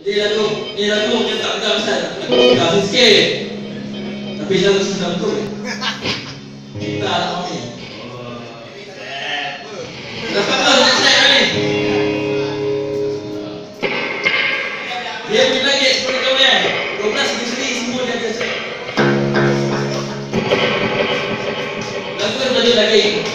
Jadi lagu ni lagu macam tak pegang Ustaz Tak sikit. Tapi saya rasa macam tu Kita lah kami Kenapa kau nak cek ni? Dia pergi lagi 10 kami eh 12 di sini semua dia ada cek Lagu kan lagi.